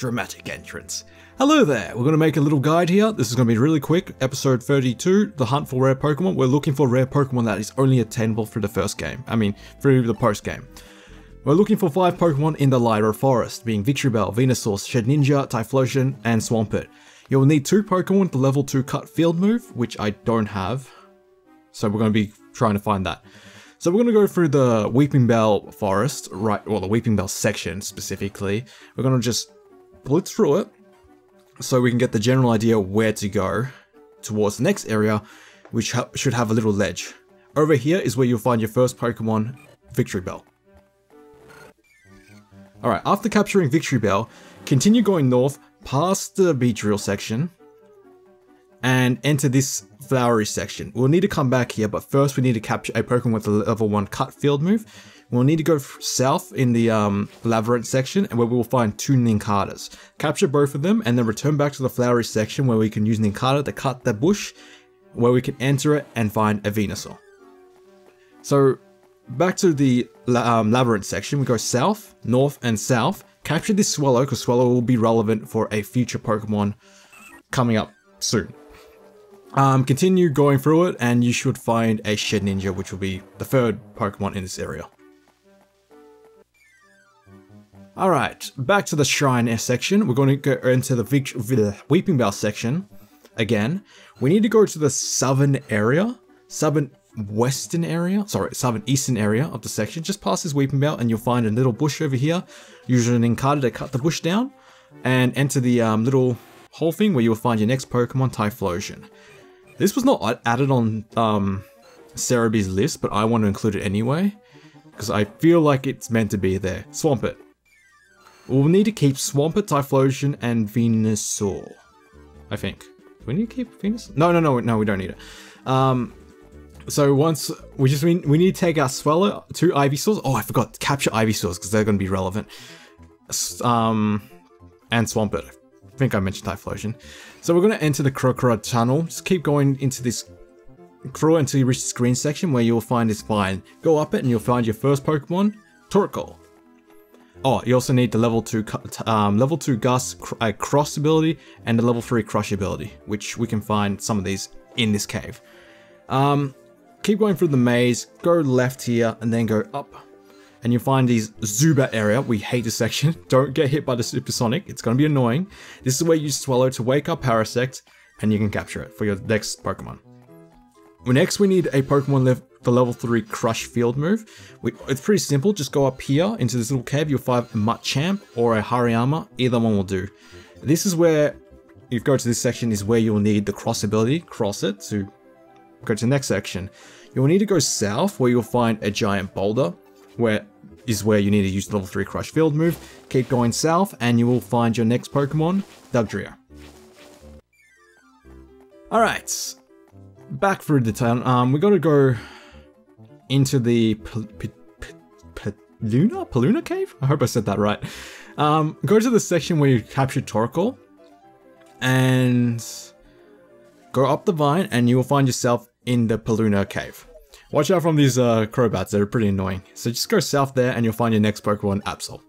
dramatic entrance. Hello there, we're going to make a little guide here. This is going to be really quick. Episode 32, the hunt for rare Pokemon. We're looking for rare Pokemon that is only attainable through the first game. I mean, through the post game. We're looking for 5 Pokemon in the Lyra Forest, being Victreebel, Venusaur, Shedinja, Typhlosion, and Swampert. You'll need 2 Pokemon with the level 2 Cut Field move, which I don't have. So we're going to be trying to find that. So we're going to go through the Weepinbell Forest, right, well the Weepinbell section specifically. We're going to just blitz through it, so we can get the general idea where to go towards the next area, which ha should have a little ledge. Over here is where you'll find your first Pokemon, Victreebel. Alright, after capturing Victreebel, continue going north past the beach Beedrill section and enter this flowery section. We'll need to come back here, but first we need to capture a Pokemon with a level 1 cut field move. We'll need to go south in the um, Labyrinth section and where we will find two Nincadas. Capture both of them and then return back to the flowery section where we can use Nincada to cut the bush, where we can enter it and find a Venusaur. So back to the um, labyrinth section, we go south, north, and south. Capture this Swellow, because Swellow will be relevant for a future Pokemon coming up soon. Um, continue going through it, and you should find a Shedinja, which will be the third Pokemon in this area. Alright, back to the Shrine S section. We're going to go into the Weepinbell section again. We need to go to the southern area, southern western area, sorry, southern eastern area of the section, just past this Weepinbell and you'll find a little bush over here. Use an Nincada to cut the bush down, and enter the um, little hole thing where you'll find your next Pokemon, Typhlosion. This was not added on um, list, but I want to include it anyway, because I feel like it's meant to be there. Swampert. We'll need to keep Swampert, Typhlosion, and Venusaur. I think. Do we need to keep Venus? No, no, no, no, we don't need it. Um, so once we just we, we need to take our Swellow, two Ivysaurs. Oh, I forgot capture Ivysaurs because they're going to be relevant. Um, and Swampert. I think I mentioned Typhlosion. So we're going to enter the Crocodile tunnel. Just keep going into this through until you reach the screen section where you'll find this vine. Go up it and you'll find your first Pokemon, Torkoal. Oh, you also need the level 2 um, level 2 Gust cr uh, Cross ability and the level 3 Crush ability, which we can find some of these in this cave. Um, keep going through the maze, go left here, and then go up. And you'll find these Zubat area. We hate this section. Don't get hit by the Supersonic. It's going to be annoying. This is where you Swellow to wake up Parasect, and you can capture it for your next Pokemon. Next, we need a Pokemon le the level 3 Crush Field move. We, it's pretty simple. Just go up here into this little cave. You'll find a Machamp or a Hariyama. Either one will do. This is where, you go to this section, is where you'll need the Cross ability. Cross it to go to the next section. You'll need to go south where you'll find a giant boulder, where is where you need to use the level 3 Crush Field move. Keep going south and you will find your next Pokemon, Dugtrio. Alright, back through the town. Um, we gotta go into the Paluna? Paluna Cave? I hope I said that right. Um, go to the section where you captured Torkoal and go up the vine and you will find yourself in the Paluna Cave. Watch out from these uh, Crobats, they're pretty annoying. So just go south there and you'll find your next Pokemon, Absol.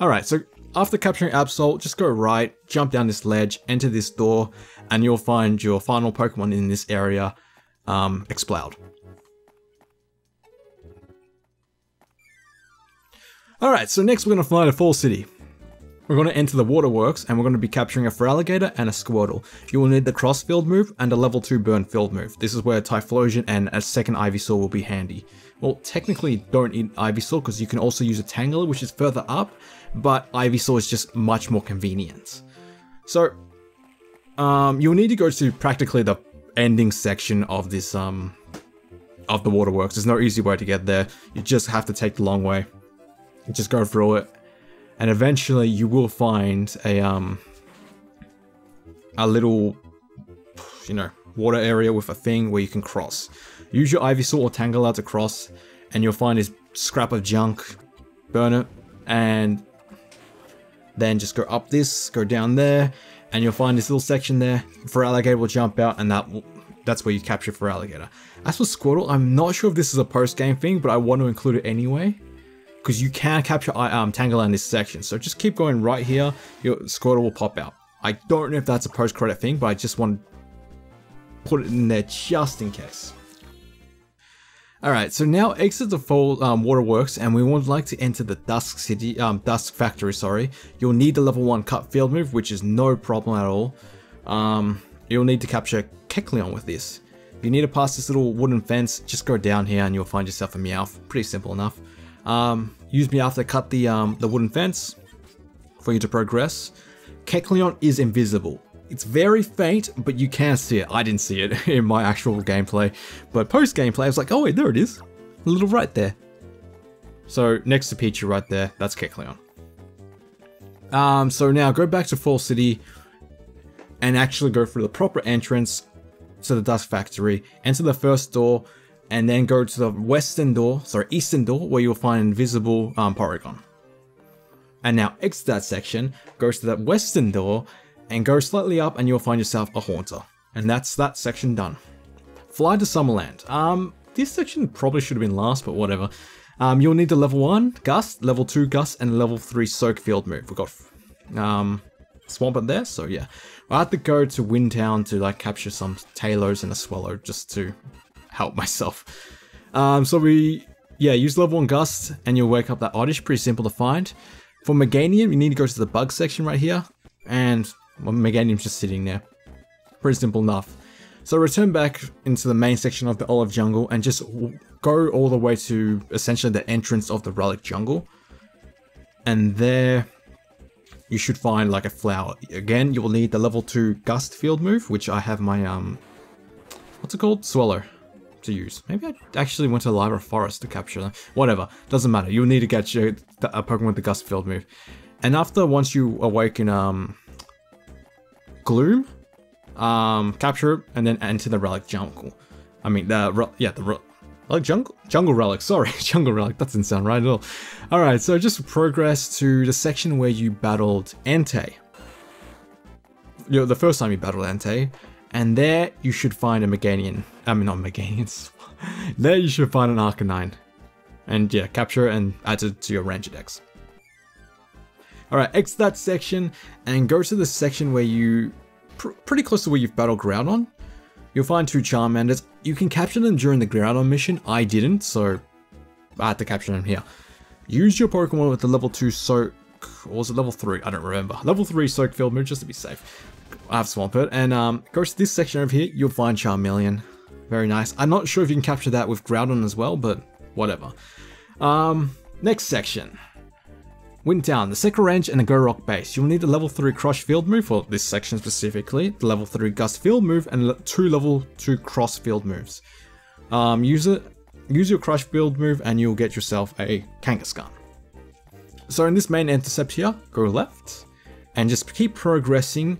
Alright, so after capturing Absol, just go right, jump down this ledge, enter this door, and you'll find your final Pokemon in this area, um, Exploud. Alright, so next we're going to fly to Fall City. We're going to enter the waterworks and we're going to be capturing a Feraligatr and a Squirtle. You will need the cross field move and a level 2 burn field move. This is where Typhlosion and a second Ivysaur will be handy. Well, technically don't need Ivysaur because you can also use a Tangela which is further up, but Ivysaur is just much more convenient. So, um, you'll need to go to practically the ending section of this, um, of the waterworks. There's no easy way to get there. You just have to take the long way. Just go through it and eventually you will find a um a little you know water area with a thing where you can cross. Use your Ivysaur or Tangela to cross, and you'll find this scrap of junk, burn it, and then just go up this, go down there, and you'll find this little section there. Feraligatr will jump out, and that will, that's where you capture Feraligatr. As for Squirtle, I'm not sure if this is a post-game thing, but I want to include it anyway. Because you can capture um, Tangela in this section. So just keep going right here, your Squirtle will pop out. I don't know if that's a post-credit thing, but I just want to put it in there just in case. Alright, so now exit the full um, waterworks and we would like to enter the Dusk City, um, Dusk Factory, sorry. You'll need the level 1 cut field move, which is no problem at all. Um, you'll need to capture Kecleon with this. You need to pass this little wooden fence, just go down here and you'll find yourself a Meowth. Pretty simple enough. Um, use Meowth to cut the, um, the wooden fence for you to progress. Kecleon is invisible. It's very faint, but you can see it. I didn't see it in my actual gameplay, but post gameplay, I was like, oh wait, there it is. A little right there. So next to Pichu right there, that's Kecleon. Um, so now go back to Fall City and actually go through the proper entrance to the Dusk Factory, enter the first door, and then go to the western door, sorry, eastern door, where you'll find invisible um, Porygon. And now exit that section, go to that western door, and go slightly up and you'll find yourself a Haunter. And that's that section done. Fly to Summerland. Um, this section probably should have been last, but whatever. Um, you'll need the level 1 Gust, level 2 Gust, and level 3 Soak Field move. We've got um, Swampert there, so yeah. I had to go to Wintown to like capture some Taillows and a Swellow just to help myself. Um, so we, yeah, use level 1 Gust and you'll wake up that Oddish, pretty simple to find. For Meganium, you need to go to the bug section right here, and well, Meganium's just sitting there. Pretty simple enough. So return back into the main section of the Olive Jungle and just go all the way to essentially the entrance of the Relic Jungle. And there you should find like a flower. Again, you will need the level 2 Gust field move, which I have my, um, what's it called? Swellow to use. Maybe I actually went to Lyra Forest to capture them. Whatever, doesn't matter. You'll need to get your, a Pokemon with the Gust field move. And after, once you awaken, um, Gloom, um, capture it, and then enter the Relic Jungle. I mean, the, yeah, the Relic Jungle? Jungle Relic, sorry, Jungle Relic, that doesn't sound right at all. Alright, so just progress to the section where you battled Entei. You know, the first time you battled Entei, and there you should find a Meganium. I mean, not Meganiums. there you should find an Arcanine. And yeah, capture it and add it to your Ranger Dex. Alright, exit that section and go to the section where you... Pr pretty close to where you've battled Groudon. You'll find two Charmanders. You can capture them during the Groudon mission. I didn't, so I had to capture them here. Use your Pokemon with the level 2 Soak... Or was it level 3? I don't remember. Level 3 Soak Field move just to be safe. I have Swampert. And um, go to this section over here. You'll find Charmeleon. Very nice. I'm not sure if you can capture that with Groudon as well, but whatever. Um, next section. Wintown, the Second Range and the Go Rock base. You'll need a level 3 Crush Field move for this section specifically, the level 3 Gust Field move, and two level 2 Cross Field moves. Um, use it, use your Crush Field move and you'll get yourself a Kangaskhan. So in this main intercept here, go left, and just keep progressing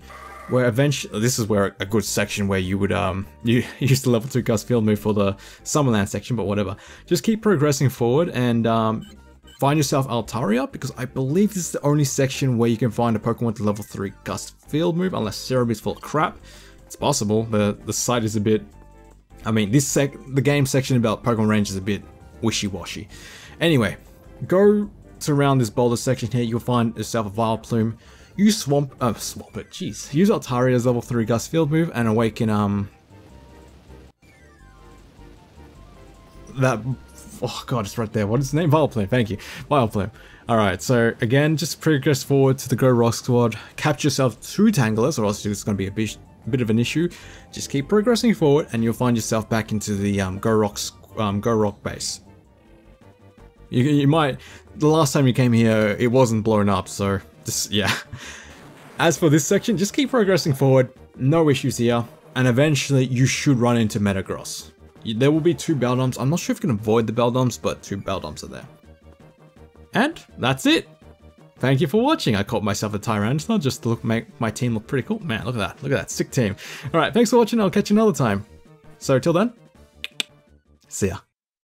where eventually, this is where a good section where you would um you use the level 2 Gust Field move for the Summerland section, but whatever. Just keep progressing forward and um, Find yourself Altaria, because I believe this is the only section where you can find a Pokemon with level 3 Gust Field move, unless is full of crap. It's possible, the, the site is a bit... I mean, this sec the game section about Pokemon Range is a bit wishy-washy. Anyway, go to around this boulder section here, you'll find yourself a Vileplume. Use Swamp... Uh, it, jeez. Use Altaria's level 3 Gust Field move and awaken, um... That Oh god, it's right there. What is his name? Vileplume, thank you. Vileplume. Alright, so again, just progress forward to the Go Rock squad, capture yourself two Tangelas, or else it's going to be a bit, bit of an issue. Just keep progressing forward, and you'll find yourself back into the um, Go Rock um, Rock base. You, you might... The last time you came here, it wasn't blown up, so just, yeah. As for this section, just keep progressing forward, no issues here, and eventually you should run into Metagross. There will be two Beldums. I'm not sure if you can avoid the Beldums, but two Beldums are there. And that's it. Thank you for watching. I caught myself a Tyranitar just to look, make my team look pretty cool. Man, look at that. Look at that. Sick team. Alright, thanks for watching. I'll catch you another time. So till then, see ya.